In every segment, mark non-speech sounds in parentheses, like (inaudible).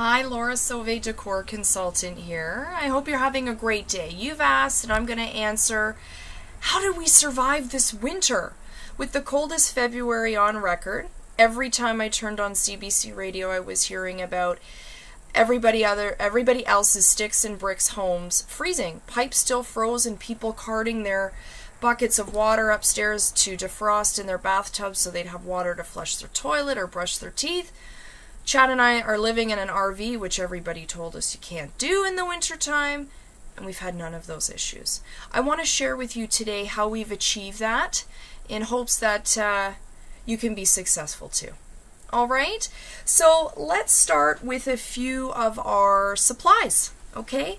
Hi, Laura Sauvé Decor Consultant here. I hope you're having a great day. You've asked, and I'm going to answer how did we survive this winter? With the coldest February on record, every time I turned on CBC radio, I was hearing about everybody other everybody else's sticks and bricks homes freezing pipes still frozen people carting their buckets of water upstairs to defrost in their bathtubs so they'd have water to flush their toilet or brush their teeth Chad and I are living in an RV, which everybody told us you can't do in the wintertime, and we've had none of those issues. I want to share with you today how we've achieved that in hopes that uh, you can be successful too. All right, so let's start with a few of our supplies, okay?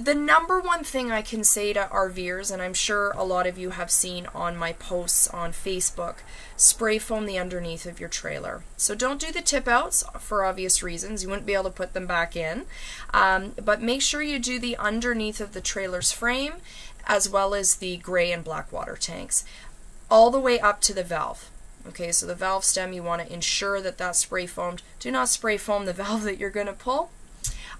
The number one thing I can say to RVers, and I'm sure a lot of you have seen on my posts on Facebook, spray foam the underneath of your trailer. So don't do the tip outs for obvious reasons. You wouldn't be able to put them back in. Um, but make sure you do the underneath of the trailer's frame as well as the gray and black water tanks all the way up to the valve. Okay, so the valve stem, you want to ensure that that's spray foamed. Do not spray foam the (laughs) valve that you're going to pull.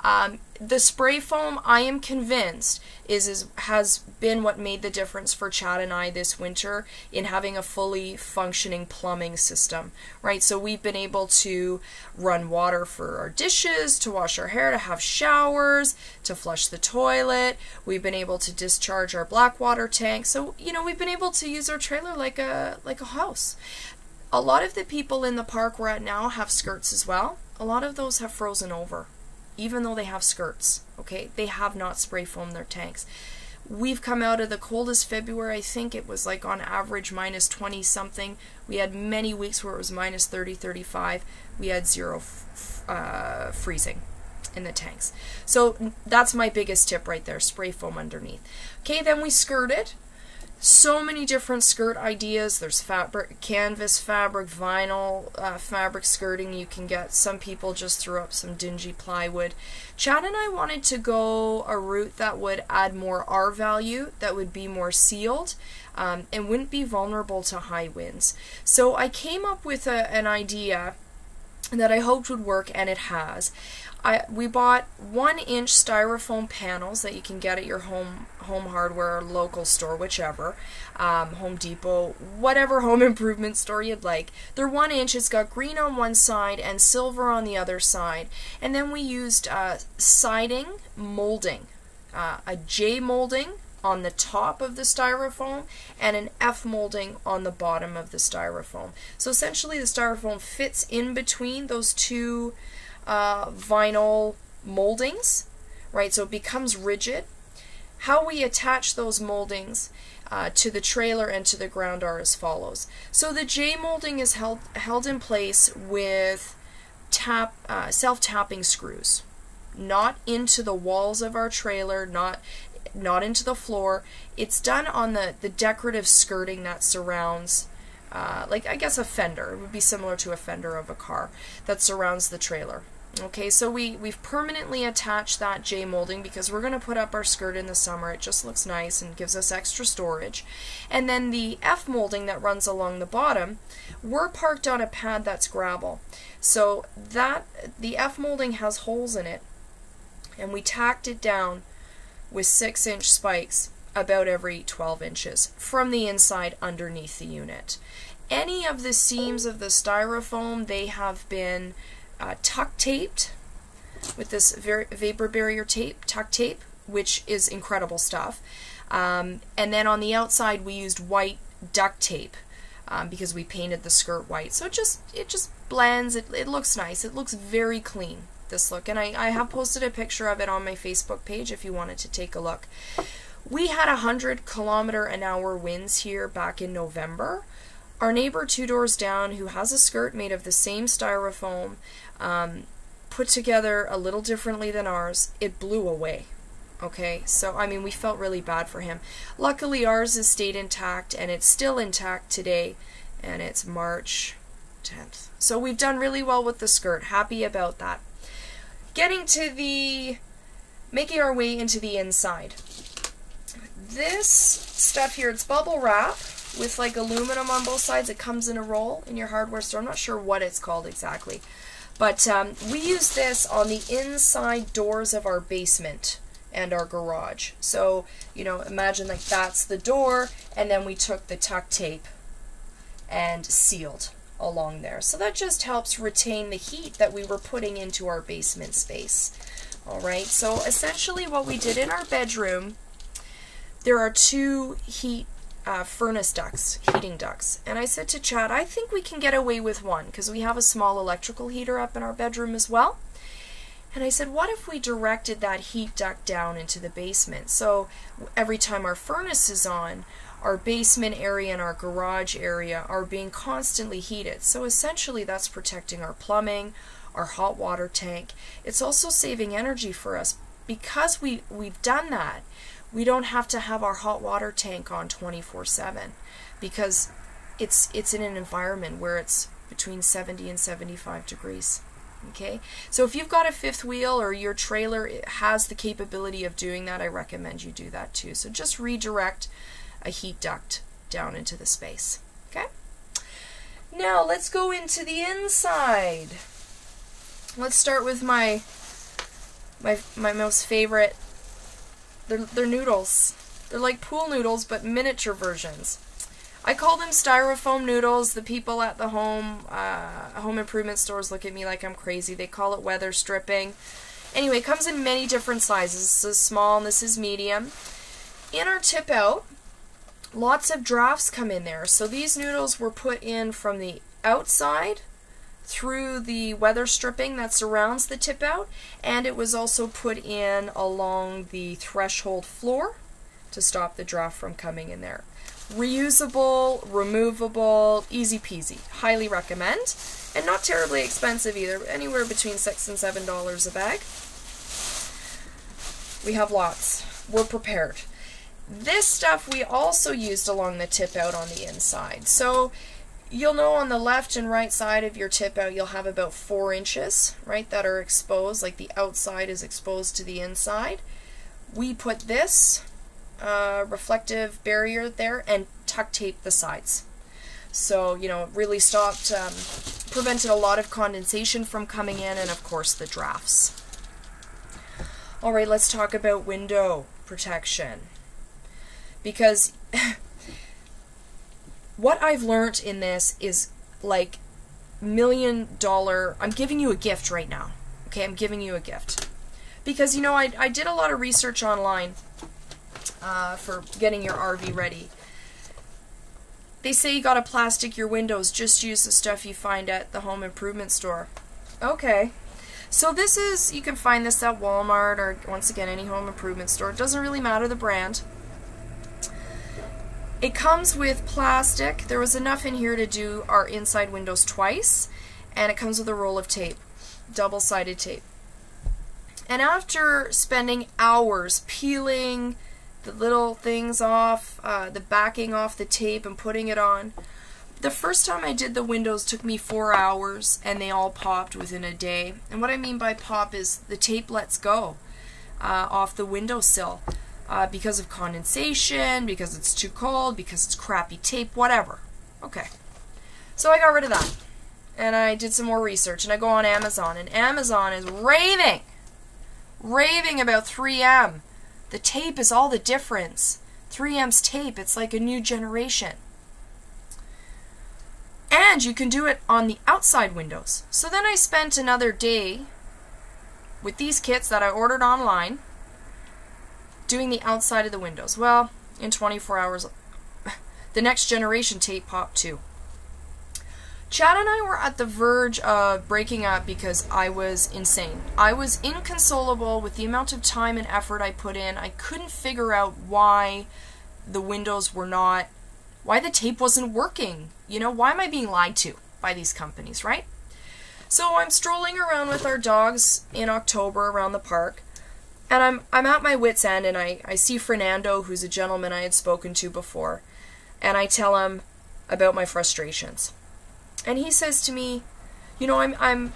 Um, the spray foam, I am convinced, is, is has been what made the difference for Chad and I this winter in having a fully functioning plumbing system, right? So we've been able to run water for our dishes, to wash our hair, to have showers, to flush the toilet. We've been able to discharge our black water tank. So, you know, we've been able to use our trailer like a like a house. A lot of the people in the park we're at now have skirts as well. A lot of those have frozen over even though they have skirts, okay? They have not spray foamed their tanks. We've come out of the coldest February, I think it was like on average minus 20 something. We had many weeks where it was minus 30, 35. We had zero uh, freezing in the tanks. So that's my biggest tip right there, spray foam underneath. Okay, then we skirted so many different skirt ideas. There's fabric, canvas fabric, vinyl uh, fabric skirting you can get. Some people just threw up some dingy plywood. Chad and I wanted to go a route that would add more R value, that would be more sealed, um, and wouldn't be vulnerable to high winds. So I came up with a, an idea that I hoped would work, and it has. I, we bought one inch styrofoam panels that you can get at your home home hardware or local store, whichever, um, Home Depot, whatever home (laughs) improvement store you'd like. They're one inch. It's got green on one side and silver on the other side. And then we used uh, siding molding, uh, a J molding on the top of the styrofoam and an F molding on the bottom of the styrofoam. So essentially the styrofoam fits in between those two uh, vinyl moldings, right? So it becomes rigid. How we attach those moldings uh, to the trailer and to the ground are as follows. So the J molding is held, held in place with tap uh, self-tapping screws, not into the walls of our trailer, not not into the floor. It's done on the, the decorative skirting that surrounds uh, like I guess a fender. It would be similar to a fender of a car that surrounds the trailer. Okay, so we, we've permanently attached that J molding because we're going to put up our skirt in the summer. It just looks nice and gives us extra storage. And then the F molding that runs along the bottom, we're parked on a pad that's gravel. So that the F molding has holes in it and we tacked it down with 6 inch spikes about every 12 inches from the inside underneath the unit. Any of the seams of the styrofoam, they have been uh, tuck taped with this vapor barrier tape, tuck tape, which is incredible stuff. Um, and then on the outside we used white duct tape um, because we painted the skirt white. So it just it just blends, it, it looks nice, it looks very clean, this look. And I, I have posted a picture of it on my Facebook page if you wanted to take a look. We had a 100 kilometer an hour winds here back in November. Our neighbor two doors down, who has a skirt made of the same styrofoam, um, put together a little differently than ours, it blew away. Okay, so I mean, we felt really bad for him. Luckily, ours has stayed intact, and it's still intact today, and it's March 10th. So we've done really well with the skirt. Happy about that. Getting to the, making our way into the inside. This stuff here, it's bubble wrap with like aluminum on both sides. It comes in a roll in your hardware store. I'm not sure what it's called exactly. But um, we use this on the inside doors of our basement and our garage. So, you know, imagine like that's the door, and then we took the tuck tape and sealed along there. So that just helps retain the heat that we were putting into our basement space. All right, so essentially what we did in our bedroom, there are two heat uh, furnace ducts, heating ducts. And I said to Chad, I think we can get away with one because we have a small electrical heater up in our bedroom as well. And I said, what if we directed that heat duct down into the basement? So every time our furnace is on, our basement area and our garage area are being constantly heated. So essentially that's protecting our plumbing, our hot water tank. It's also saving energy for us. Because we, we've done that, we don't have to have our hot water tank on 24-7 because it's, it's in an environment where it's between 70 and 75 degrees. Okay, so if you've got a fifth wheel or your trailer has the capability of doing that, I recommend you do that too. So just redirect a heat duct down into the space. Okay? Now let's go into the inside. Let's start with my my my most favorite. They're, they're noodles. They're like pool noodles, but miniature versions. I call them styrofoam noodles. The people at the home uh, home improvement stores look at me like I'm crazy. They call it weather stripping. Anyway, it comes in many different sizes. This is small and this is medium. In our tip out, lots of drafts come in there. So these noodles were put in from the outside through the weather stripping that surrounds the tip out and it was also put in along the threshold floor to stop the draft from coming in there. Reusable, removable, easy peasy. Highly recommend. And not terribly expensive either, anywhere between 6 and $7 a bag. We have lots. We're prepared. This stuff we also used along the tip out on the inside. So you'll know on the left and right side of your tip out you'll have about four inches, right, that are exposed, like the outside is exposed to the inside. We put this uh, reflective barrier there and tuck tape the sides. So, you know, it really stopped, um, prevented a lot of condensation from coming in and of course the drafts. All right, let's talk about window protection because (laughs) what I've learned in this is like million dollar I'm giving you a gift right now. Okay, I'm giving you a gift. Because you know I, I did a lot of research online uh, for getting your RV ready. They say you gotta plastic your windows, just use the stuff you find at the home improvement store. Okay. So this is, you can find this at Walmart or once again any home improvement store. It doesn't really matter the brand. It comes with plastic. There was enough in here to do our inside windows twice. And it comes with a roll of tape, double-sided tape. And after spending hours peeling the little things off, uh, the backing off the tape and putting it on, the first time I did the windows took me four hours and they all popped within a day. And what I mean by pop is the tape lets go uh, off the windowsill uh, because of condensation, because it's too cold, because it's crappy tape, whatever. Okay. So I got rid of that. And I did some more research, and I go on Amazon, and Amazon is raving, raving about 3M. The tape is all the difference. 3M's tape, it's like a new generation. And you can do it on the outside windows. So then I spent another day with these kits that I ordered online doing the outside of the windows. Well, in 24 hours, (laughs) the next generation tape popped too. Chad and I were at the verge of breaking up because I was insane. I was inconsolable with the amount of time and effort I put in. I couldn't figure out why the windows were not, why the tape wasn't working. You know, why am I being lied to by these companies, right? So I'm strolling around with our dogs in October around the park, and I'm I'm at my wits end and I, I see Fernando, who's a gentleman I had spoken to before, and I tell him about my frustrations. And he says to me, you know, I'm I'm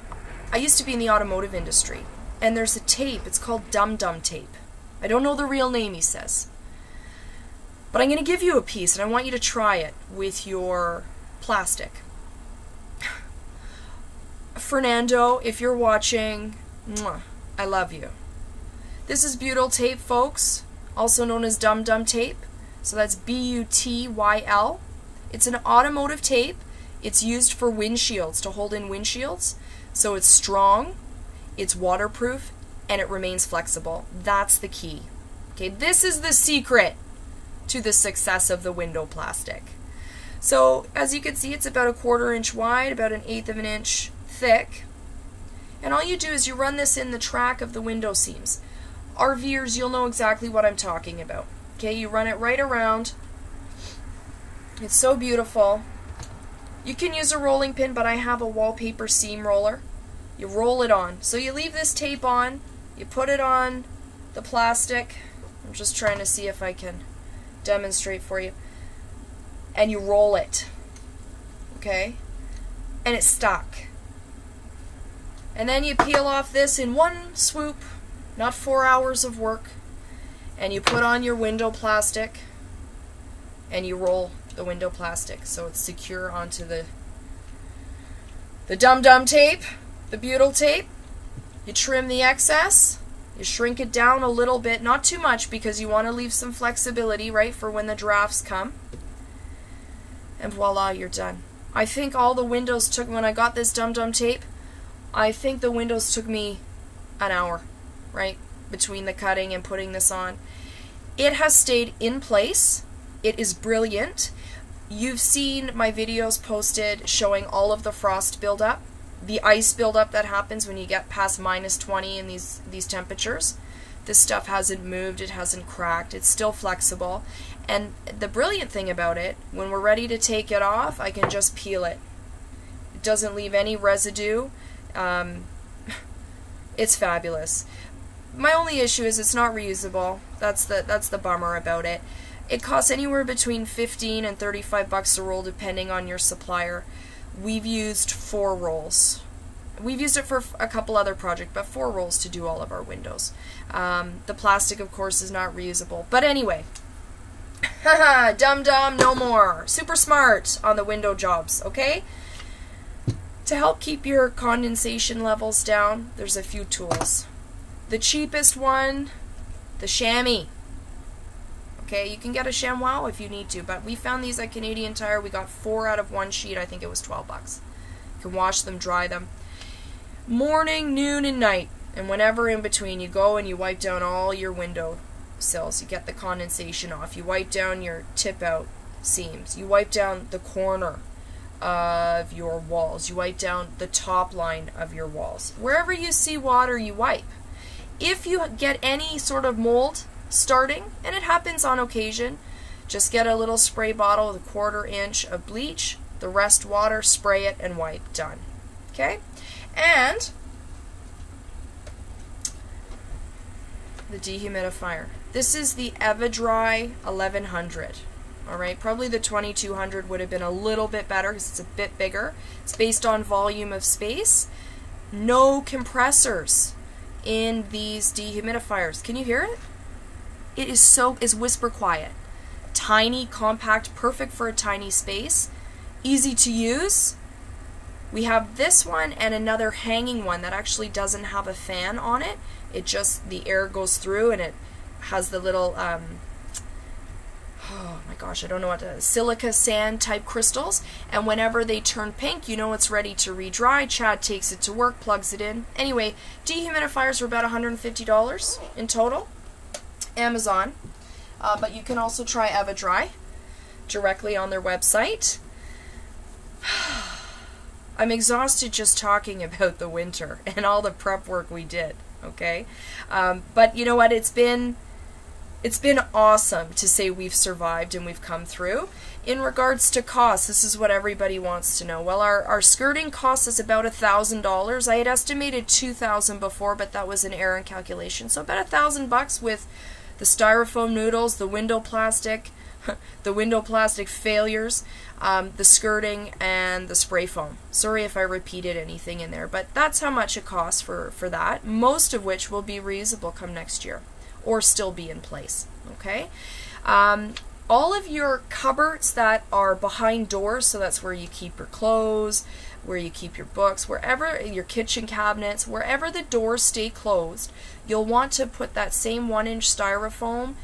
I used to be in the automotive industry, and there's a tape, it's called Dum Dum tape. I don't know the real name, he says. But I'm going to give you a piece, and I want you to try it with your plastic. (sighs) Fernando, if you're watching, I love you. This is butyl tape, folks, also known as dum dum tape. So that's B U T Y L. It's an automotive tape. It's used for windshields, to hold in windshields. So it's strong, it's waterproof, and it remains flexible. That's the key. Okay, this is the secret to the success of the window plastic. So as you can see, it's about a quarter inch wide, about an eighth of an inch thick. And all you do is you run this in the track of the window seams. RVers, you'll know exactly what I'm talking about. Okay, you run it right around. It's so beautiful. You can use a rolling pin, but I have a wallpaper seam roller. You roll it on. So you leave this tape on, you put it on the plastic. I'm just trying to see if I can demonstrate for you. And you roll it. Okay? And it's stuck. And then you peel off this in one swoop, not four hours of work. And you put on your window plastic and you roll the window plastic so it's secure onto the the dum dum tape, the butyl tape. You trim the excess you shrink it down a little bit, not too much because you want to leave some flexibility, right, for when the drafts come. And voila, you're done. I think all the windows took, when I got this Dum Dum tape, I think the windows took me an hour, right, between the cutting and putting this on. It has stayed in place. It is brilliant. You've seen my videos posted showing all of the frost buildup the ice buildup that happens when you get past minus 20 in these, these temperatures. This stuff hasn't moved, it hasn't cracked, it's still flexible. And the brilliant thing about it, when we're ready to take it off, I can just peel it. It doesn't leave any residue. Um, (laughs) it's fabulous. My only issue is it's not reusable. That's the that's the bummer about it. It costs anywhere between 15 and 35 bucks a roll depending on your supplier we've used four rolls. We've used it for a couple other projects, but four rolls to do all of our windows. Um, the plastic, of course, is not reusable. But anyway, (laughs) dumb dumb, no more. Super smart on the window jobs, okay? To help keep your condensation levels down, there's a few tools. The cheapest one, the chamois. Okay, you can get a ShamWow if you need to, but we found these at Canadian Tire. We got four out of one sheet. I think it was 12 bucks. You can wash them, dry them. Morning, noon, and night, and whenever in between, you go and you wipe down all your window sills. You get the condensation off. You wipe down your tip out seams. You wipe down the corner of your walls. You wipe down the top line of your walls. Wherever you see water, you wipe. If you get any sort of mold starting, and it happens on occasion. Just get a little spray bottle with a quarter inch of bleach, the rest water, spray it, and wipe. Done. Okay? And the dehumidifier. This is the EvaDry 1100. Alright, probably the 2200 would have been a little bit better because it's a bit bigger. It's based on volume of space. No compressors in these dehumidifiers. Can you hear it? It is so is whisper quiet. Tiny, compact, perfect for a tiny space. Easy to use. We have this one and another hanging one that actually doesn't have a fan on it. It just, the air goes through and it has the little, um, oh my gosh, I don't know what, to, silica sand type crystals. And whenever they turn pink, you know it's ready to re-dry. Chad takes it to work, plugs it in. Anyway, dehumidifiers are about $150 in total. Amazon. Uh, but you can also try EvaDry directly on their website. (sighs) I'm exhausted just talking about the winter (laughs) and all the prep work we did. Okay, um, but you know what? It's been it's been awesome to say we've survived and we've come through. In regards to cost, this is what everybody wants to know. Well, our, our skirting cost us about a thousand dollars. I had estimated two thousand before, but that was an error in calculation. So about a thousand bucks with the styrofoam noodles, the window plastic, (laughs) the window plastic failures, um, the skirting, and the spray foam. Sorry if I repeated anything in there, but that's how much it costs for, for that, most of which will be reusable come next year or still be in place. Okay? Um, all of your cupboards that are behind doors, so that's where you keep your clothes, where you keep your books, wherever your kitchen cabinets, wherever the doors stay closed, you'll want to put that same one inch styrofoam.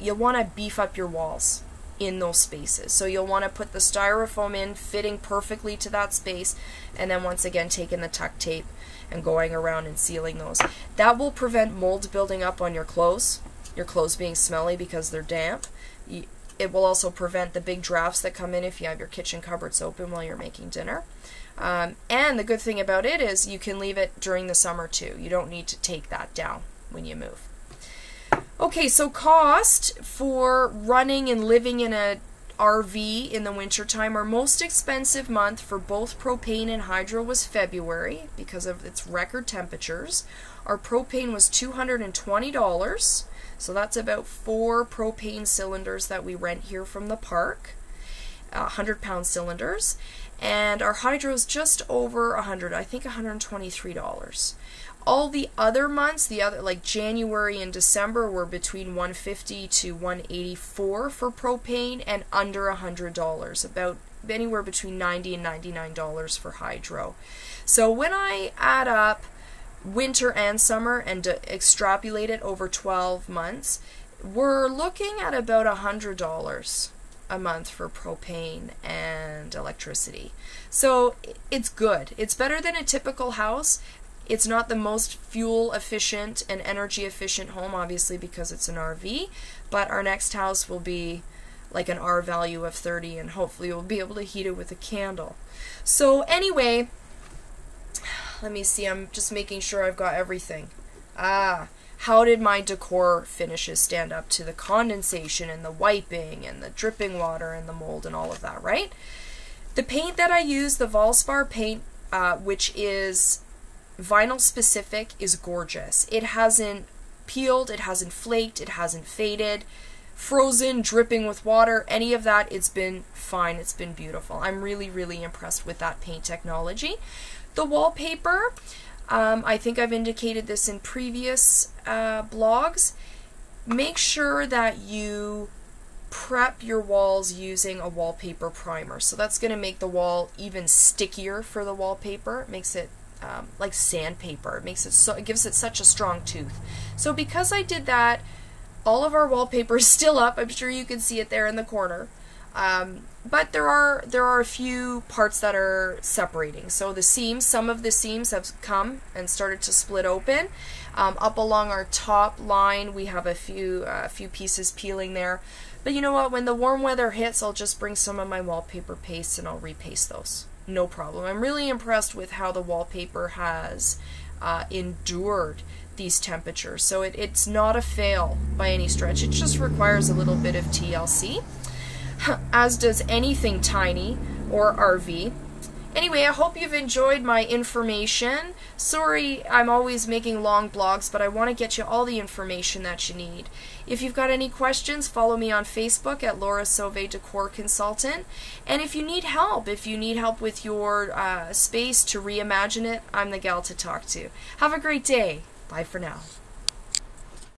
You'll want to beef up your walls in those spaces. So you'll want to put the styrofoam in, fitting perfectly to that space, and then once again taking the tuck tape and going around and sealing those. That will prevent mold building up on your clothes, your clothes being smelly because they're damp. It will also prevent the big drafts that come in if you have your kitchen cupboards open while you're making dinner. Um, and the good thing about it is you can leave it during the summer too. You don't need to take that down when you move. Okay, so cost for running and living in a RV in the wintertime. Our most expensive month for both propane and hydro was February because of its record temperatures. Our propane was $220. So that's about four propane cylinders that we rent here from the park, uh, 100 pound cylinders. And our hydro is just over 100, I think $123. All the other months, the other like January and December were between 150 to 184 for propane and under $100, about anywhere between 90 and $99 for hydro. So when I add up winter and summer and extrapolate it over 12 months, we're looking at about $100 a month for propane and electricity. So it's good. It's better than a typical house. It's not the most fuel efficient and energy efficient home, obviously, because it's an RV, but our next house will be like an R value of 30, and hopefully we'll be able to heat it with a candle. So, anyway, let me see, I'm just making sure I've got everything. Ah, how did my decor finishes stand up to the condensation and the wiping and the dripping water and the mold and all of that, right? The paint that I use, the Valspar paint, uh, which is vinyl specific, is gorgeous. It hasn't peeled, it hasn't flaked, it hasn't faded, frozen, dripping with water, any of that. It's been fine, it's been beautiful. I'm really, really impressed with that paint technology. The wallpaper, um, I think I've indicated this in previous uh, blogs. Make sure that you prep your walls using a wallpaper primer. So that's going to make the wall even stickier for the wallpaper. It makes it um, like sandpaper. It makes it so it gives it such a strong tooth. So because I did that, all of our wallpaper is still up. I'm sure you can see it there in the corner. Um, but there are there are a few parts that are separating. So the seams, some of the seams have come and started to split open. Um, up along our top line, we have a few a uh, few pieces peeling there. But you know what? When the warm weather hits, I'll just bring some of my wallpaper paste and I'll repaste those. No problem. I'm really impressed with how the wallpaper has uh, endured these temperatures. So it, it's not a fail by any stretch. It just requires a little bit of TLC. as does anything tiny or RV. Anyway, I hope you've enjoyed my information. Sorry I'm always making long blogs, but I want to get you all the information that you need. If you've got any questions, follow me on Facebook at Laura Sauvé Decor Consultant. And if you need help, if you need help with your uh, space to reimagine it, I'm the gal to talk to. Have a great day. Bye for now.